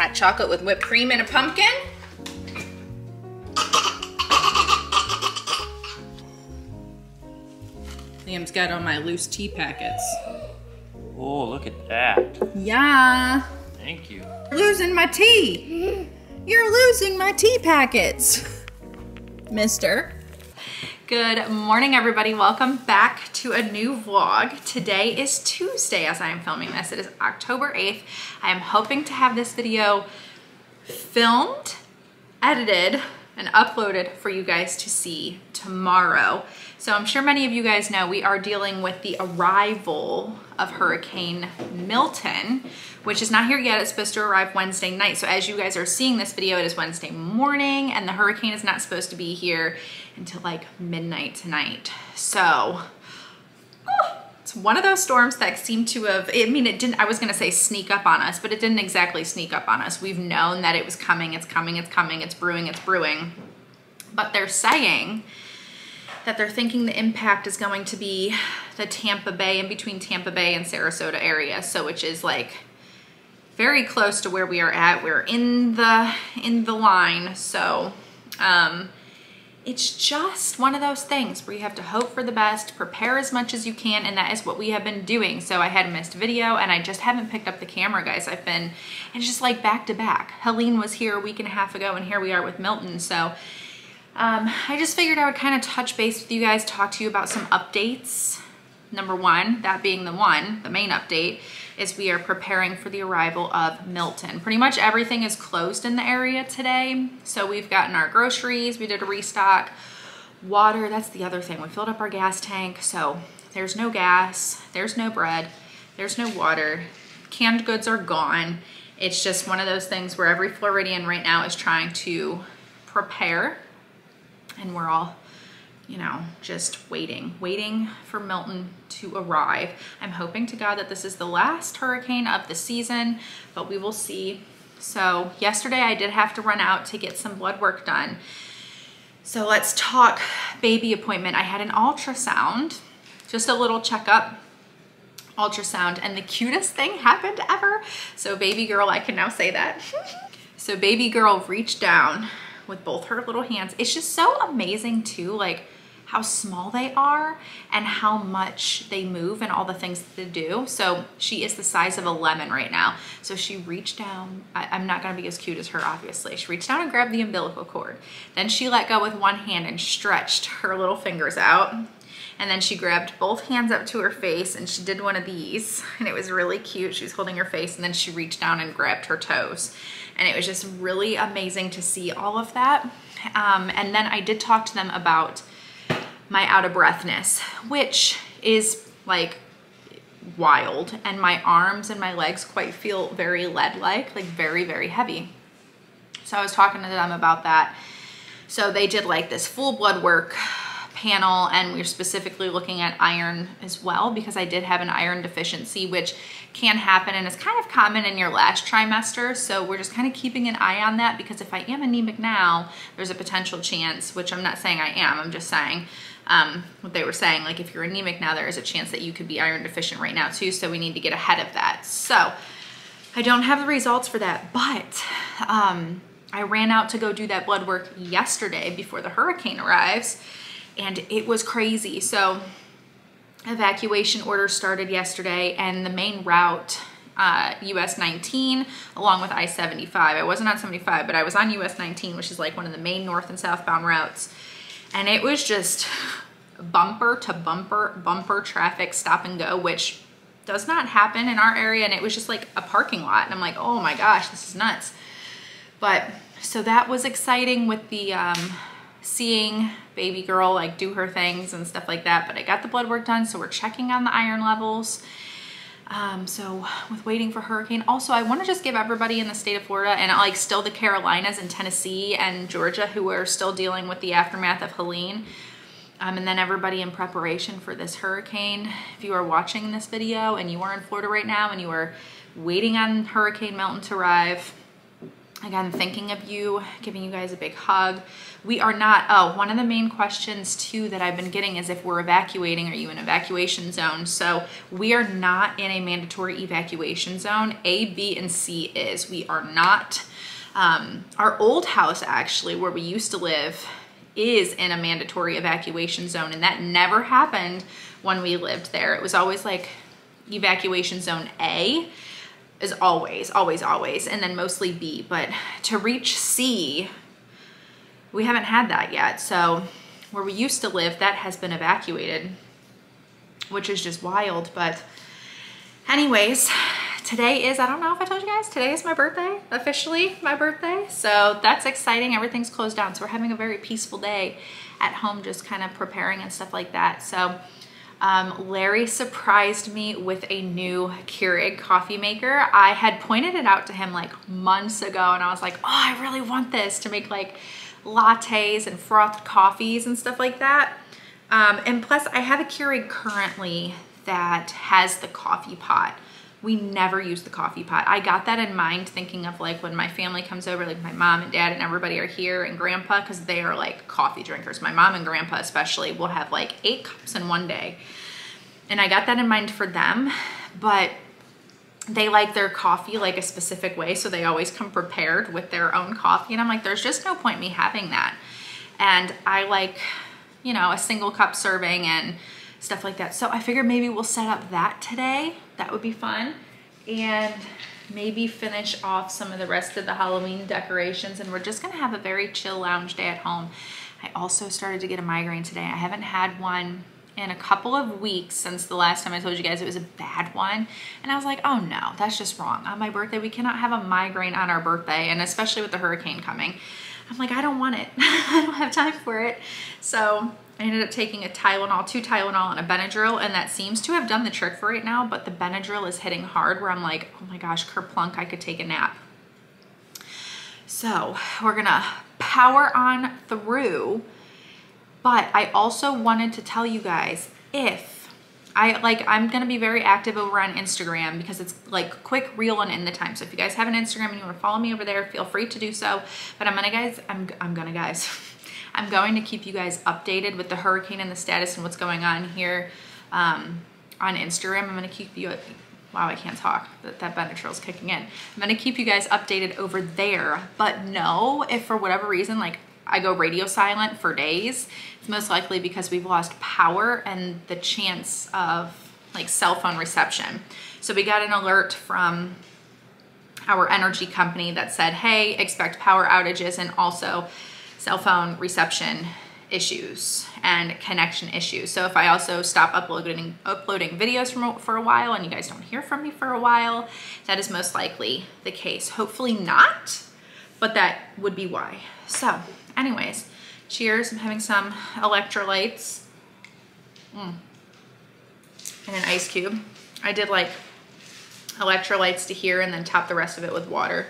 Hot chocolate with whipped cream and a pumpkin. Liam's got all my loose tea packets. Oh, look at that. Yeah. Thank you. Losing my tea. You're losing my tea packets. Mister. Good morning, everybody. Welcome back to a new vlog. Today is Tuesday as I am filming this. It is October 8th. I am hoping to have this video filmed, edited, and uploaded for you guys to see tomorrow. So I'm sure many of you guys know we are dealing with the arrival of Hurricane Milton, which is not here yet. It's supposed to arrive Wednesday night. So as you guys are seeing this video, it is Wednesday morning and the hurricane is not supposed to be here until like midnight tonight. So it's one of those storms that seem to have, I mean, it didn't, I was gonna say sneak up on us, but it didn't exactly sneak up on us. We've known that it was coming, it's coming, it's coming, it's brewing, it's brewing. But they're saying that they're thinking the impact is going to be the Tampa Bay, in between Tampa Bay and Sarasota area. So which is like very close to where we are at. We're in the, in the line. So um, it's just one of those things where you have to hope for the best, prepare as much as you can, and that is what we have been doing. So I had a missed video and I just haven't picked up the camera, guys. I've been, it's just like back to back. Helene was here a week and a half ago and here we are with Milton. So um, I just figured I would kind of touch base with you guys, talk to you about some updates. Number one, that being the one, the main update, is we are preparing for the arrival of Milton. Pretty much everything is closed in the area today. So we've gotten our groceries, we did a restock. Water, that's the other thing. We filled up our gas tank, so there's no gas, there's no bread, there's no water. Canned goods are gone. It's just one of those things where every Floridian right now is trying to prepare and we're all you know, just waiting, waiting for Milton to arrive. I'm hoping to God that this is the last hurricane of the season, but we will see. So yesterday I did have to run out to get some blood work done. So let's talk baby appointment. I had an ultrasound, just a little checkup ultrasound and the cutest thing happened ever. So baby girl, I can now say that. so baby girl reached down with both her little hands. It's just so amazing too, like how small they are and how much they move and all the things that they do. So she is the size of a lemon right now. So she reached down, I, am not gonna be as cute as her obviously. She reached down and grabbed the umbilical cord. Then she let go with one hand and stretched her little fingers out. And then she grabbed both hands up to her face and she did one of these and it was really cute. She was holding her face and then she reached down and grabbed her toes. And it was just really amazing to see all of that. Um, and then I did talk to them about my out of breathness, which is like wild. And my arms and my legs quite feel very lead-like, like very, very heavy. So I was talking to them about that. So they did like this full blood work panel and we're specifically looking at iron as well because I did have an iron deficiency which can happen and is kind of common in your last trimester so we're just kind of keeping an eye on that because if I am anemic now there's a potential chance which I'm not saying I am I'm just saying um, what they were saying like if you're anemic now there is a chance that you could be iron deficient right now too so we need to get ahead of that so I don't have the results for that but um, I ran out to go do that blood work yesterday before the hurricane arrives and it was crazy. So evacuation order started yesterday and the main route uh, US 19 along with I-75. I wasn't on 75, but I was on US 19, which is like one of the main north and southbound routes. And it was just bumper to bumper, bumper traffic stop and go, which does not happen in our area. And it was just like a parking lot. And I'm like, oh my gosh, this is nuts. But so that was exciting with the um, seeing baby girl like do her things and stuff like that. But I got the blood work done, so we're checking on the iron levels. Um, so with waiting for hurricane, also I want to just give everybody in the state of Florida and like still the Carolinas and Tennessee and Georgia who are still dealing with the aftermath of Helene. Um, and then everybody in preparation for this hurricane. If you are watching this video and you are in Florida right now and you are waiting on Hurricane Milton to arrive, again, thinking of you, giving you guys a big hug. We are not, oh, one of the main questions too that I've been getting is if we're evacuating, are you in evacuation zone? So we are not in a mandatory evacuation zone. A, B, and C is. We are not. Um, our old house actually, where we used to live, is in a mandatory evacuation zone and that never happened when we lived there. It was always like evacuation zone A is always, always, always, and then mostly B. But to reach C, we haven't had that yet. So where we used to live, that has been evacuated, which is just wild. But anyways, today is, I don't know if I told you guys, today is my birthday, officially my birthday. So that's exciting. Everything's closed down. So we're having a very peaceful day at home, just kind of preparing and stuff like that. So um, Larry surprised me with a new Keurig coffee maker. I had pointed it out to him like months ago and I was like, oh, I really want this to make like lattes and frothed coffees and stuff like that. Um, and plus I have a Keurig currently that has the coffee pot. We never use the coffee pot. I got that in mind thinking of like when my family comes over, like my mom and dad and everybody are here and grandpa, because they are like coffee drinkers. My mom and grandpa especially will have like eight cups in one day. And I got that in mind for them, but they like their coffee like a specific way. So they always come prepared with their own coffee. And I'm like, there's just no point me having that. And I like, you know, a single cup serving and stuff like that. So I figured maybe we'll set up that today. That would be fun. And maybe finish off some of the rest of the Halloween decorations. And we're just gonna have a very chill lounge day at home. I also started to get a migraine today. I haven't had one in a couple of weeks since the last time I told you guys it was a bad one. And I was like, oh no, that's just wrong. On my birthday, we cannot have a migraine on our birthday. And especially with the hurricane coming. I'm like, I don't want it. I don't have time for it. So I ended up taking a Tylenol, two Tylenol and a Benadryl, and that seems to have done the trick for right now, but the Benadryl is hitting hard where I'm like, oh my gosh, kerplunk, I could take a nap. So we're gonna power on through, but I also wanted to tell you guys if I like I'm gonna be very active over on Instagram because it's like quick, real, and in the time. So if you guys have an Instagram and you want to follow me over there, feel free to do so. But I'm gonna guys, I'm I'm gonna guys. I'm going to keep you guys updated with the hurricane and the status and what's going on here um, on Instagram. I'm to keep you, wow, I can't talk. That, that Benadryl's kicking in. I'm to keep you guys updated over there. But no, if for whatever reason, like I go radio silent for days, it's most likely because we've lost power and the chance of like cell phone reception. So we got an alert from our energy company that said, hey, expect power outages and also cell phone reception issues and connection issues. So if I also stop uploading uploading videos from, for a while and you guys don't hear from me for a while, that is most likely the case. Hopefully not, but that would be why. So anyways, cheers. I'm having some electrolytes mm. and an ice cube. I did like electrolytes to here and then top the rest of it with water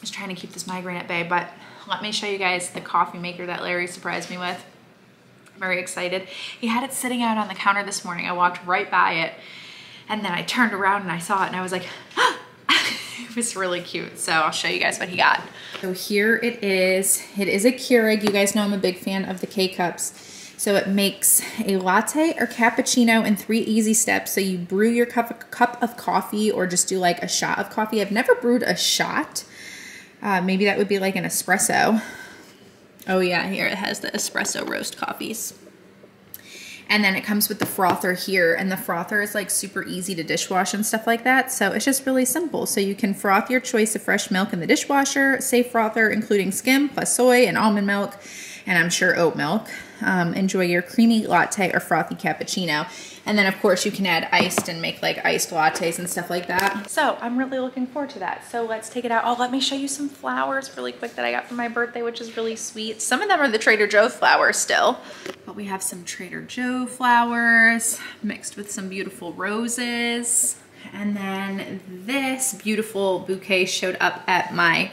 was trying to keep this migraine at bay, but let me show you guys the coffee maker that Larry surprised me with. I'm very excited. He had it sitting out on the counter this morning. I walked right by it and then I turned around and I saw it and I was like, it was really cute. So I'll show you guys what he got. So here it is. It is a Keurig. You guys know I'm a big fan of the K-Cups. So it makes a latte or cappuccino in three easy steps. So you brew your cup of, cup of coffee or just do like a shot of coffee. I've never brewed a shot. Uh, maybe that would be like an espresso. Oh yeah, here it has the espresso roast coffees. And then it comes with the frother here and the frother is like super easy to dishwash and stuff like that. So it's just really simple. So you can froth your choice of fresh milk in the dishwasher, safe frother, including skim plus soy and almond milk, and I'm sure oat milk. Um, enjoy your creamy latte or frothy cappuccino. And then of course you can add iced and make like iced lattes and stuff like that. So I'm really looking forward to that. So let's take it out. Oh, let me show you some flowers really quick that I got for my birthday, which is really sweet. Some of them are the Trader Joe flowers still, but we have some Trader Joe flowers mixed with some beautiful roses. And then this beautiful bouquet showed up at my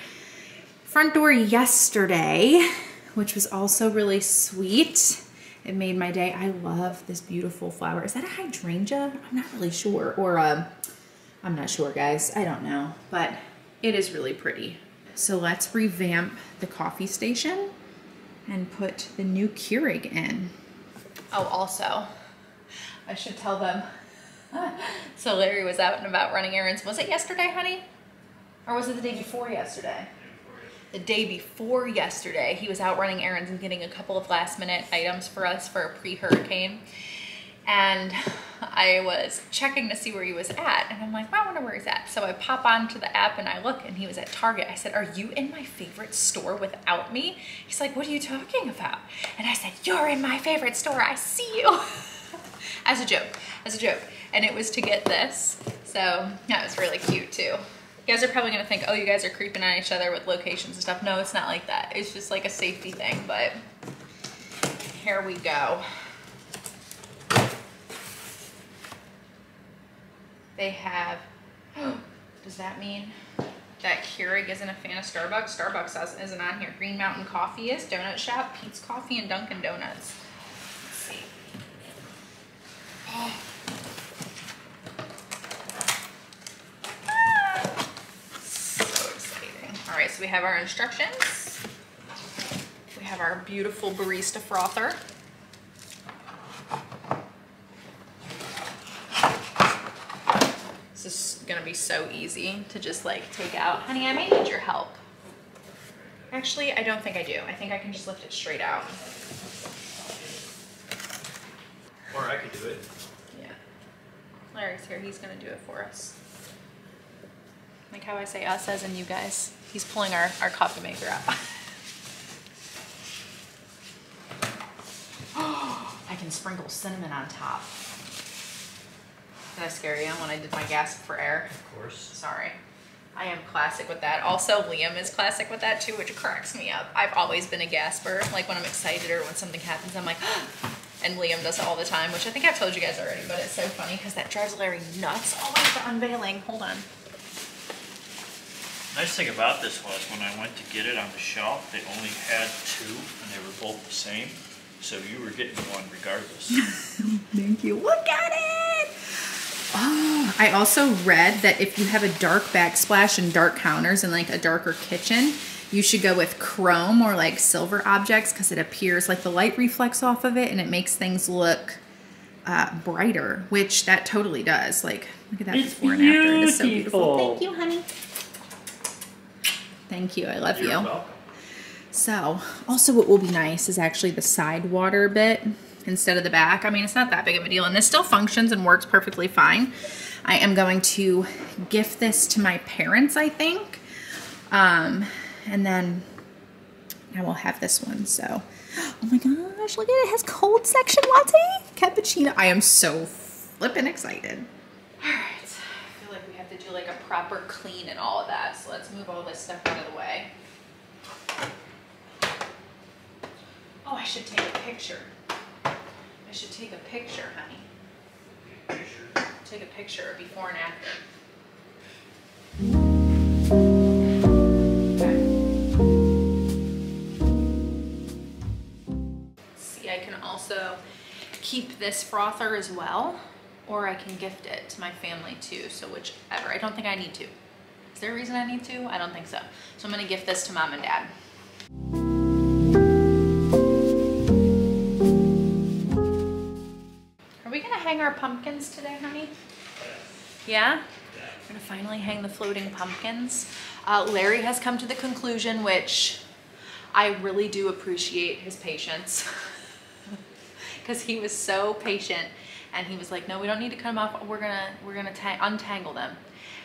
front door yesterday, which was also really sweet. It made my day. I love this beautiful flower. Is that a hydrangea? I'm not really sure. Or a, I'm not sure, guys. I don't know, but it is really pretty. So let's revamp the coffee station and put the new Keurig in. Oh, also, I should tell them. so Larry was out and about running errands. Was it yesterday, honey? Or was it the day before yesterday? The day before yesterday, he was out running errands and getting a couple of last minute items for us for a pre-hurricane and I was checking to see where he was at and I'm like, well, I wonder where he's at. So I pop onto the app and I look and he was at Target. I said, are you in my favorite store without me? He's like, what are you talking about? And I said, you're in my favorite store. I see you. as a joke, as a joke. And it was to get this. So that was really cute too. You guys are probably gonna think, oh, you guys are creeping on each other with locations and stuff. No, it's not like that. It's just like a safety thing, but here we go. They have, does that mean that Keurig isn't a fan of Starbucks? Starbucks isn't on here. Green Mountain Coffee is, Donut Shop, Peet's Coffee, and Dunkin' Donuts. Let's see. Oh. So exciting. All right, so we have our instructions. We have our beautiful barista frother. This is gonna be so easy to just like take out. Honey, I may need your help. Actually, I don't think I do. I think I can just lift it straight out. Or I could do it. Yeah. Larry's here, he's gonna do it for us. Like how I say us as in you guys. He's pulling our, our coffee maker out. I can sprinkle cinnamon on top. Did I scare you when I did my gasp for air? Of course. Sorry. I am classic with that. Also, Liam is classic with that too, which cracks me up. I've always been a gasper. Like when I'm excited or when something happens, I'm like, and Liam does it all the time, which I think I've told you guys already, but it's so funny because that drives Larry nuts. Oh, wait, the unveiling. Hold on. Nice thing about this was when I went to get it on the shelf, they only had two and they were both the same. So you were getting one regardless. Thank you. Look at it. Oh, I also read that if you have a dark backsplash and dark counters and like a darker kitchen, you should go with chrome or like silver objects because it appears like the light reflects off of it and it makes things look uh, brighter, which that totally does. Like, look at that It's before and after. It is so beautiful. beautiful. Thank you, honey. Thank you. I love You're you. welcome. So, also what will be nice is actually the side water bit instead of the back. I mean, it's not that big of a deal, and this still functions and works perfectly fine. I am going to gift this to my parents, I think. Um, and then I will have this one, so. Oh my gosh, look at it, it has cold section latte, cappuccino. I am so flippin' excited. All right, like a proper clean and all of that, so let's move all this stuff out of the way. Oh, I should take a picture. I should take a picture, honey. Take a picture before and after. Okay. See, I can also keep this frother as well, or I can gift it to my family too, so whichever. I don't think I need to. Is there a reason I need to? I don't think so. So I'm gonna gift this to mom and dad. Are we gonna hang our pumpkins today, honey? Yeah? We're gonna finally hang the floating pumpkins. Uh, Larry has come to the conclusion, which I really do appreciate his patience. Because he was so patient and he was like, no, we don't need to cut them off. We're gonna, we're gonna untangle them.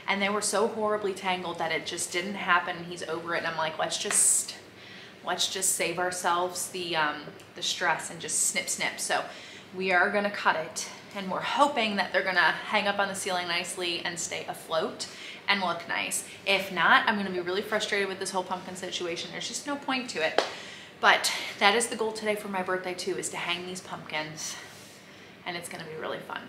And they were so horribly tangled that it just didn't happen. He's over it. And I'm like, let's just, let's just save ourselves the, um, the stress and just snip, snip. So we are gonna cut it and we're hoping that they're gonna hang up on the ceiling nicely and stay afloat and look nice. If not, I'm gonna be really frustrated with this whole pumpkin situation. There's just no point to it. But that is the goal today for my birthday too, is to hang these pumpkins and it's gonna be really fun.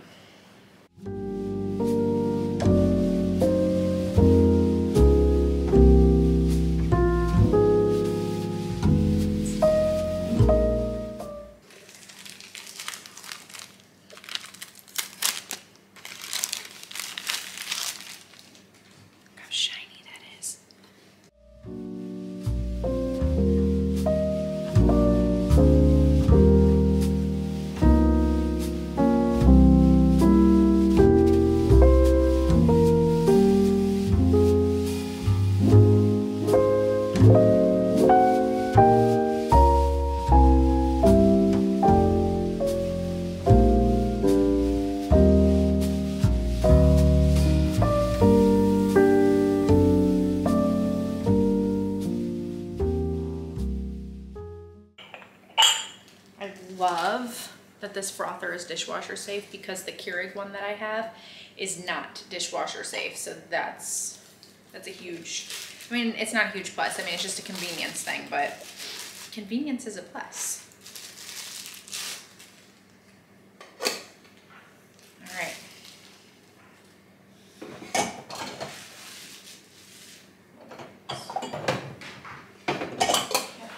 This frother is dishwasher safe because the Keurig one that I have is not dishwasher safe. So that's, that's a huge, I mean, it's not a huge plus. I mean, it's just a convenience thing, but convenience is a plus. All right.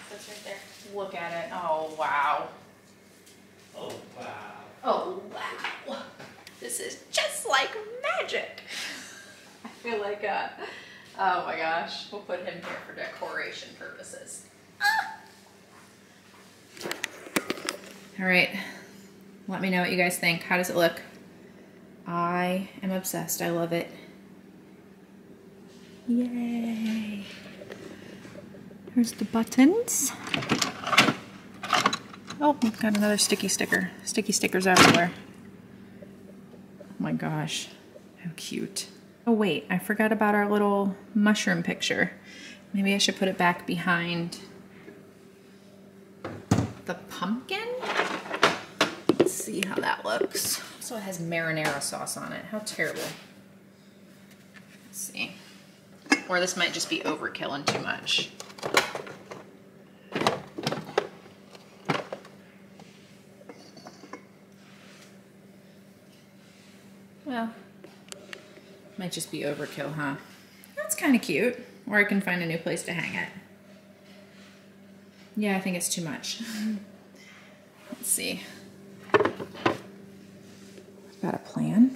that's right there. Look at it. Oh, wow. Oh, wow. Oh, wow. This is just like magic. I feel like, uh, oh my gosh, we'll put him here for decoration purposes. Ah. All right, let me know what you guys think. How does it look? I am obsessed. I love it. Yay. Here's the buttons. Oh, we've got another sticky sticker. Sticky stickers everywhere. Oh my gosh, how cute. Oh wait, I forgot about our little mushroom picture. Maybe I should put it back behind the pumpkin. See how that looks. So it has marinara sauce on it. How terrible. Let's see. Or this might just be overkill and too much. Well, might just be overkill, huh? That's kind of cute. Or I can find a new place to hang it. Yeah, I think it's too much. Let's see. Got a plan.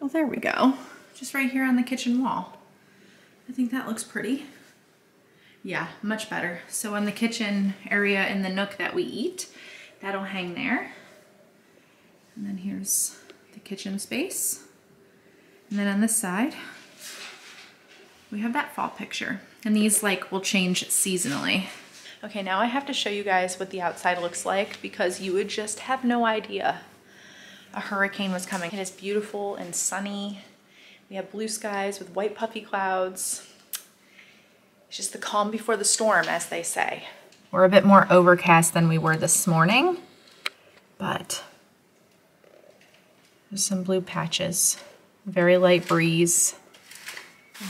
Well, there we go. Just right here on the kitchen wall. I think that looks pretty. Yeah, much better. So in the kitchen area in the nook that we eat, that'll hang there. And then here's the kitchen space. And then on this side, we have that fall picture. And these like will change seasonally. Okay, now I have to show you guys what the outside looks like because you would just have no idea a hurricane was coming. It is beautiful and sunny. We have blue skies with white puffy clouds. It's just the calm before the storm, as they say. We're a bit more overcast than we were this morning, but there's some blue patches. Very light breeze.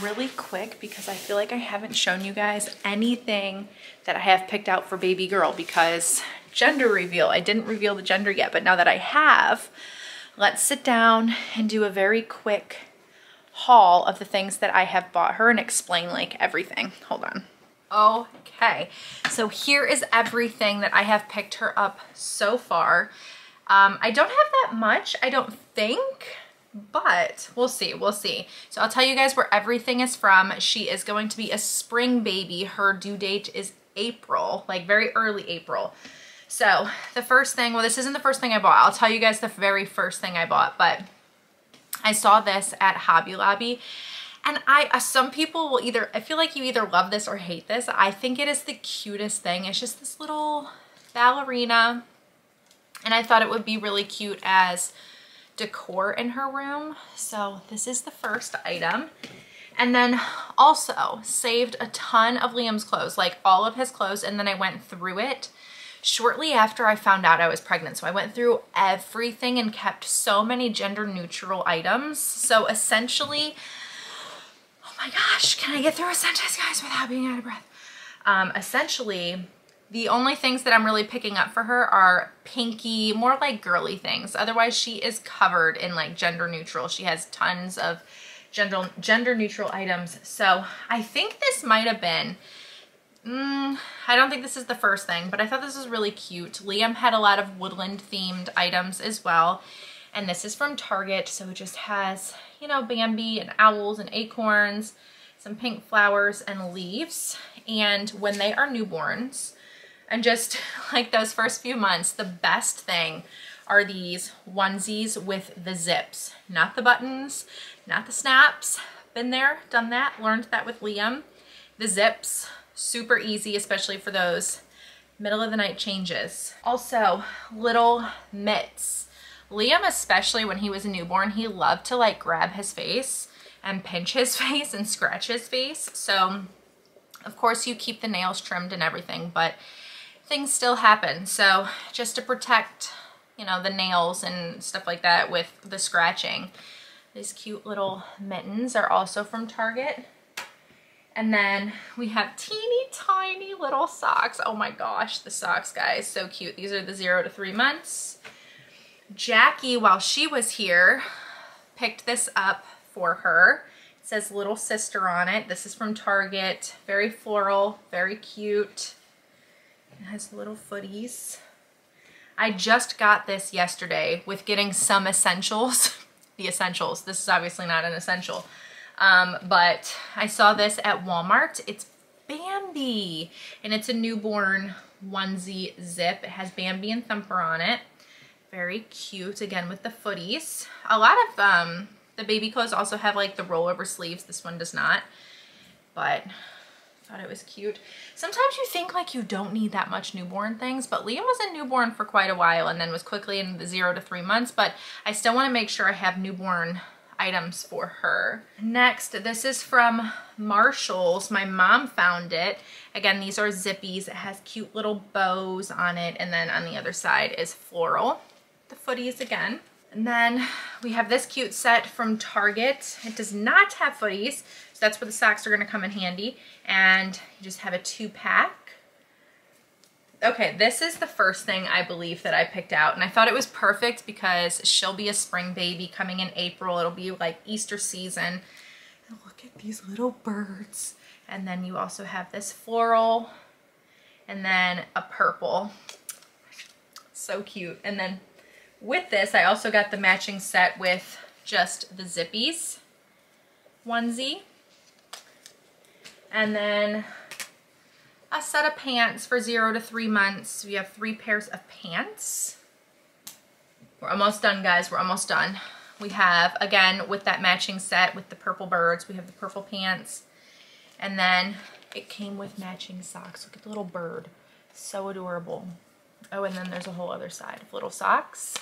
Really quick, because I feel like I haven't shown you guys anything that I have picked out for baby girl because gender reveal, I didn't reveal the gender yet, but now that I have, let's sit down and do a very quick haul of the things that I have bought her and explain like everything. Hold on. Okay, so here is everything that I have picked her up so far. Um, I don't have that much, I don't think, but we'll see, we'll see. So I'll tell you guys where everything is from. She is going to be a spring baby. Her due date is April, like very early April. So the first thing, well, this isn't the first thing I bought. I'll tell you guys the very first thing I bought, but I saw this at Hobby Lobby and I, uh, some people will either, I feel like you either love this or hate this. I think it is the cutest thing. It's just this little ballerina. And I thought it would be really cute as decor in her room. So this is the first item. And then also saved a ton of Liam's clothes, like all of his clothes. And then I went through it shortly after I found out I was pregnant. So I went through everything and kept so many gender neutral items. So essentially, oh my gosh, can I get through a sentence guys without being out of breath? Um, essentially, the only things that I'm really picking up for her are pinky, more like girly things. Otherwise, she is covered in like gender neutral. She has tons of gender, gender neutral items. So I think this might have been Mm, I don't think this is the first thing, but I thought this was really cute. Liam had a lot of woodland themed items as well. And this is from Target, so it just has, you know, Bambi and owls and acorns, some pink flowers and leaves. And when they are newborns, and just like those first few months, the best thing are these onesies with the zips. Not the buttons, not the snaps. Been there, done that, learned that with Liam. The zips, super easy, especially for those middle of the night changes. Also, little mitts. Liam, especially when he was a newborn, he loved to like grab his face and pinch his face and scratch his face. So of course you keep the nails trimmed and everything, but things still happen. So just to protect, you know, the nails and stuff like that with the scratching, these cute little mittens are also from Target. And then we have teeny tiny little socks. Oh my gosh, the socks, guys, so cute. These are the zero to three months. Jackie, while she was here, picked this up for her. It says little sister on it. This is from Target. Very floral, very cute. It has little footies. I just got this yesterday with getting some essentials. the essentials. This is obviously not an essential. Um, but I saw this at Walmart. It's Bambi and it's a newborn onesie zip. It has Bambi and Thumper on it. Very cute, again, with the footies. A lot of um, the baby clothes also have like the rollover sleeves. This one does not, but thought it was cute. Sometimes you think like you don't need that much newborn things, but Liam was a newborn for quite a while and then was quickly in the zero to three months, but I still wanna make sure I have newborn items for her. Next, this is from Marshall's. My mom found it. Again, these are zippies. It has cute little bows on it. And then on the other side is floral. The footies again. And then we have this cute set from Target. It does not have footies, so that's where the socks are gonna come in handy. And you just have a two pack okay, this is the first thing I believe that I picked out. And I thought it was perfect because she'll be a spring baby coming in April. It'll be like Easter season. And look at these little birds. And then you also have this floral and then a purple. So cute. And then with this, I also got the matching set with just the zippies onesie. And then a set of pants for zero to three months. We have three pairs of pants. We're almost done, guys. We're almost done. We have, again, with that matching set with the purple birds, we have the purple pants. And then it came with matching socks. Look at the little bird. So adorable. Oh, and then there's a whole other side of little socks.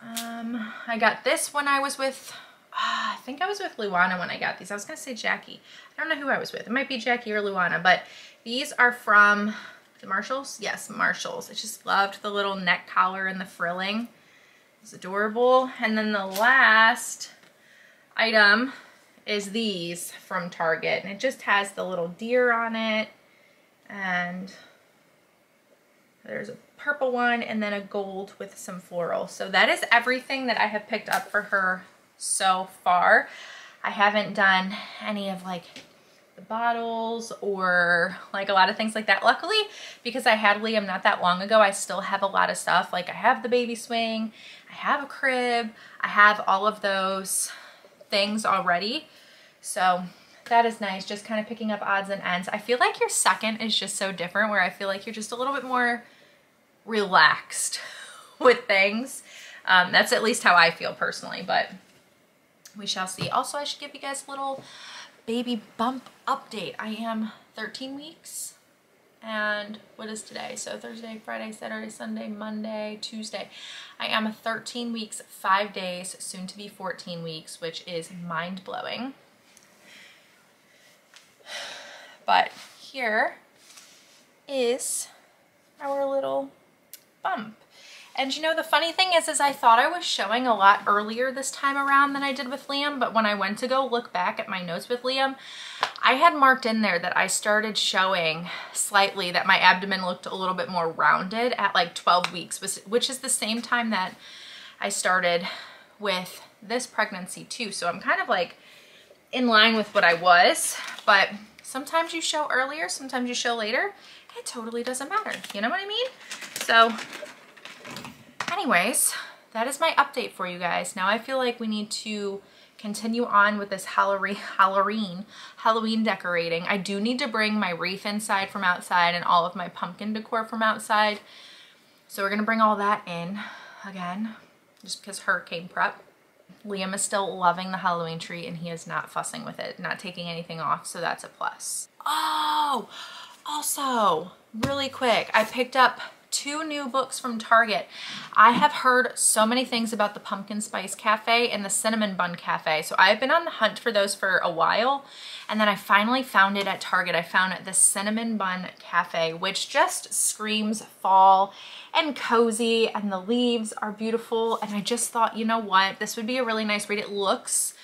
Um, I got this when I was with uh, I think I was with Luana when I got these. I was going to say Jackie. I don't know who I was with. It might be Jackie or Luana, but these are from the Marshalls. Yes, Marshalls. I just loved the little neck collar and the frilling. It's adorable. And then the last item is these from Target. And it just has the little deer on it. And there's a purple one and then a gold with some floral. So that is everything that I have picked up for her so far. I haven't done any of like the bottles or like a lot of things like that. Luckily, because I had Liam not that long ago, I still have a lot of stuff. Like I have the baby swing, I have a crib, I have all of those things already. So that is nice, just kind of picking up odds and ends. I feel like your second is just so different where I feel like you're just a little bit more relaxed with things. Um, that's at least how I feel personally, but we shall see. Also, I should give you guys a little baby bump update. I am 13 weeks and what is today? So Thursday, Friday, Saturday, Sunday, Monday, Tuesday. I am 13 weeks, five days, soon to be 14 weeks, which is mind blowing. But here is our little bump. And you know, the funny thing is, is I thought I was showing a lot earlier this time around than I did with Liam, but when I went to go look back at my notes with Liam, I had marked in there that I started showing slightly that my abdomen looked a little bit more rounded at like 12 weeks, which is the same time that I started with this pregnancy too. So I'm kind of like in line with what I was, but sometimes you show earlier, sometimes you show later. It totally doesn't matter. You know what I mean? So anyways, that is my update for you guys. Now I feel like we need to continue on with this Halloween, Halloween, decorating. I do need to bring my wreath inside from outside and all of my pumpkin decor from outside. So we're gonna bring all that in again, just because hurricane prep. Liam is still loving the Halloween tree and he is not fussing with it, not taking anything off, so that's a plus. Oh, also, really quick, I picked up two new books from Target. I have heard so many things about the Pumpkin Spice Cafe and the Cinnamon Bun Cafe. So I've been on the hunt for those for a while. And then I finally found it at Target. I found the Cinnamon Bun Cafe, which just screams fall and cozy and the leaves are beautiful. And I just thought, you know what, this would be a really nice read. It looks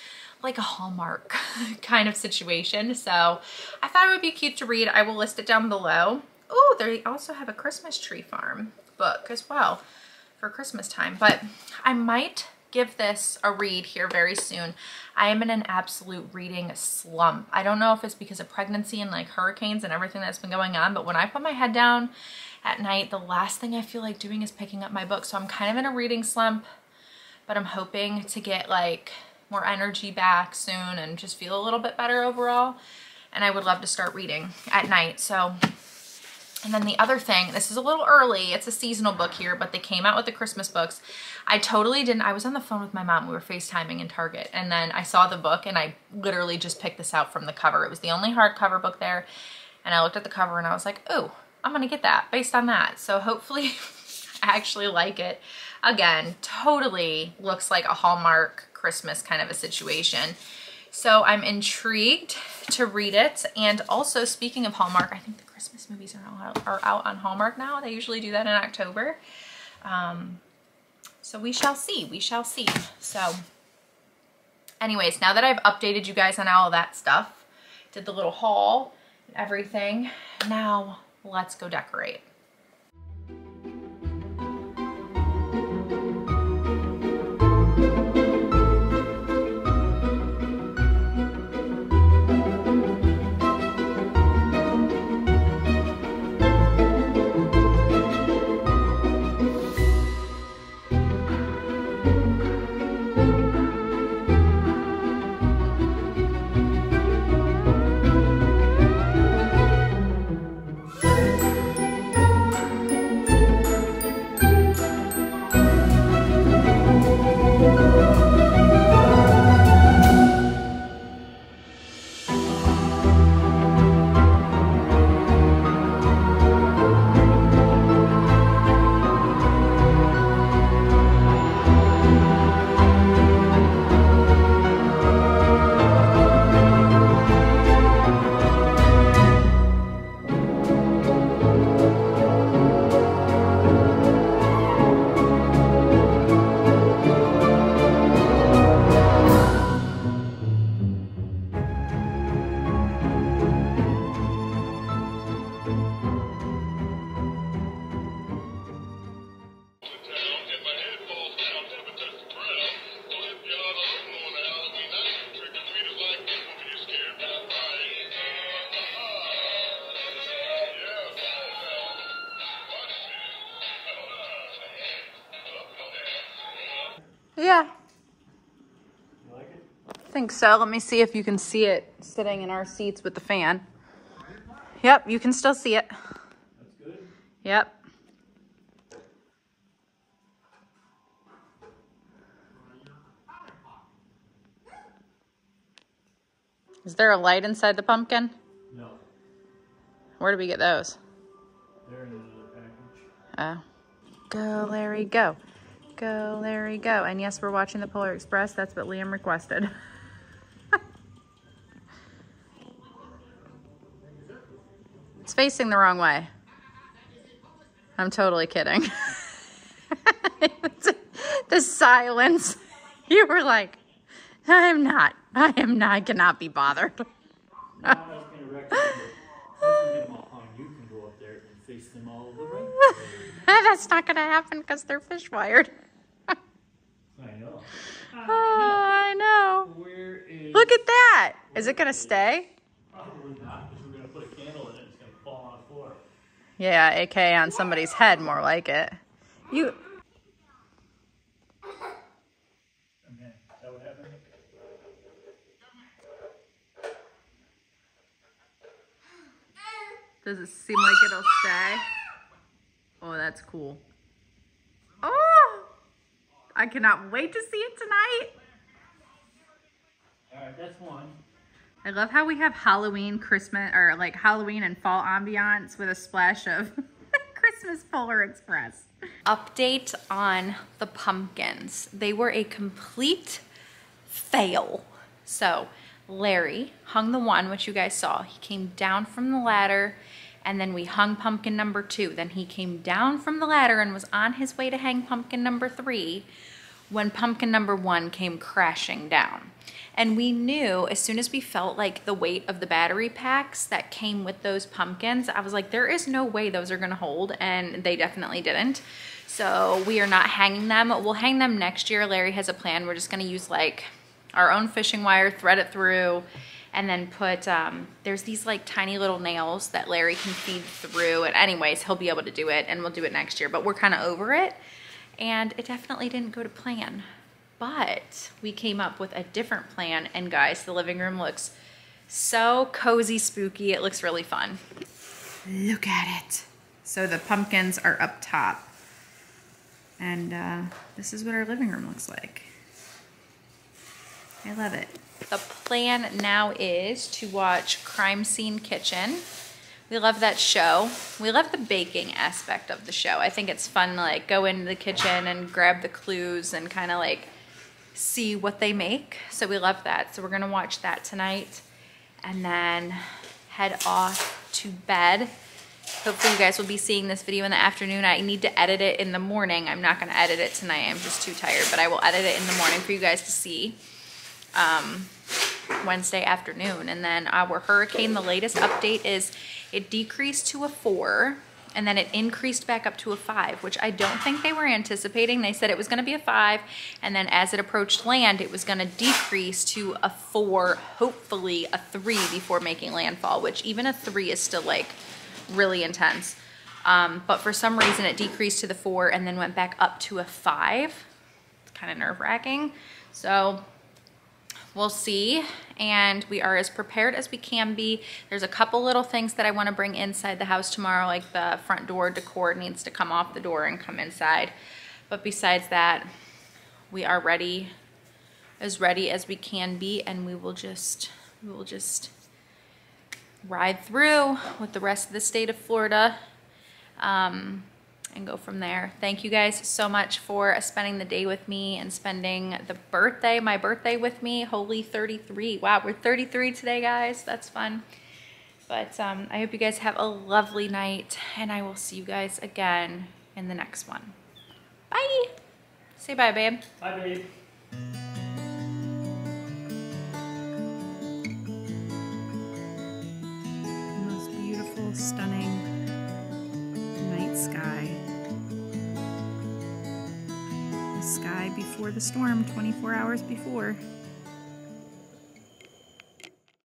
like a Hallmark kind of situation. So I thought it would be cute to read. I will list it down below. Oh, they also have a Christmas tree farm book as well for Christmas time. But I might give this a read here very soon. I am in an absolute reading slump. I don't know if it's because of pregnancy and like hurricanes and everything that's been going on, but when I put my head down at night, the last thing I feel like doing is picking up my book. So I'm kind of in a reading slump, but I'm hoping to get like more energy back soon and just feel a little bit better overall. And I would love to start reading at night. So, and then the other thing, this is a little early. It's a seasonal book here, but they came out with the Christmas books. I totally didn't, I was on the phone with my mom. We were FaceTiming in Target. And then I saw the book and I literally just picked this out from the cover. It was the only hardcover book there. And I looked at the cover and I was like, oh, I'm gonna get that based on that. So hopefully I actually like it. Again, totally looks like a Hallmark Christmas kind of a situation. So I'm intrigued to read it. And also speaking of Hallmark, I think the Christmas movies are out, are out on Hallmark now. They usually do that in October. Um, so we shall see, we shall see. So anyways, now that I've updated you guys on all of that stuff, did the little haul and everything, now let's go decorate. Think so. Let me see if you can see it sitting in our seats with the fan. Yep, you can still see it. That's good. Yep. Is there a light inside the pumpkin? No. Where do we get those? They're in the package. Oh. Go, Larry, go. Go, Larry, go. And yes, we're watching the Polar Express. That's what Liam requested. it's facing the wrong way. I'm totally kidding. the silence. You were like, I'm not. I am not. I cannot be bothered. That's not going to happen because they're fish wired. Oh, I know. Where is... Look at that. Is it going to stay? Probably not, because we're going to put a candle in it. It's going to fall on the floor. Yeah, AK on somebody's head, more like it. You... Does it seem like it'll stay? Oh, that's cool. Oh! I cannot wait to see it tonight. All right, that's one. I love how we have Halloween, Christmas, or like Halloween and fall ambiance with a splash of Christmas Polar Express. Update on the pumpkins. They were a complete fail. So Larry hung the one, which you guys saw. He came down from the ladder and then we hung pumpkin number two. Then he came down from the ladder and was on his way to hang pumpkin number three when pumpkin number one came crashing down. And we knew as soon as we felt like the weight of the battery packs that came with those pumpkins, I was like, there is no way those are gonna hold, and they definitely didn't. So we are not hanging them. We'll hang them next year. Larry has a plan. We're just gonna use like our own fishing wire, thread it through, and then put, um, there's these like tiny little nails that Larry can feed through. And anyways, he'll be able to do it and we'll do it next year, but we're kind of over it. And it definitely didn't go to plan. But we came up with a different plan. And guys, the living room looks so cozy, spooky. It looks really fun. Look at it. So the pumpkins are up top. And uh, this is what our living room looks like. I love it. The plan now is to watch Crime Scene Kitchen. We love that show. We love the baking aspect of the show. I think it's fun to like go into the kitchen and grab the clues and kind of like see what they make. So we love that. So we're gonna watch that tonight and then head off to bed. Hopefully you guys will be seeing this video in the afternoon. I need to edit it in the morning. I'm not gonna edit it tonight. I'm just too tired, but I will edit it in the morning for you guys to see um, Wednesday afternoon. And then our hurricane, the latest update is it decreased to a four and then it increased back up to a five, which I don't think they were anticipating. They said it was gonna be a five, and then as it approached land, it was gonna decrease to a four, hopefully a three before making landfall, which even a three is still like really intense. Um, but for some reason it decreased to the four and then went back up to a five. It's kind of nerve wracking. So we'll see and we are as prepared as we can be. There's a couple little things that i want to bring inside the house tomorrow like the front door decor needs to come off the door and come inside. But besides that we are ready as ready as we can be and we will just we will just ride through with the rest of the state of florida. Um, and go from there. Thank you guys so much for spending the day with me and spending the birthday, my birthday with me. Holy 33. Wow, we're 33 today, guys. That's fun. But um, I hope you guys have a lovely night and I will see you guys again in the next one. Bye. Say bye, babe. Bye, babe. Most beautiful, stunning night sky. Sky before the storm, 24 hours before.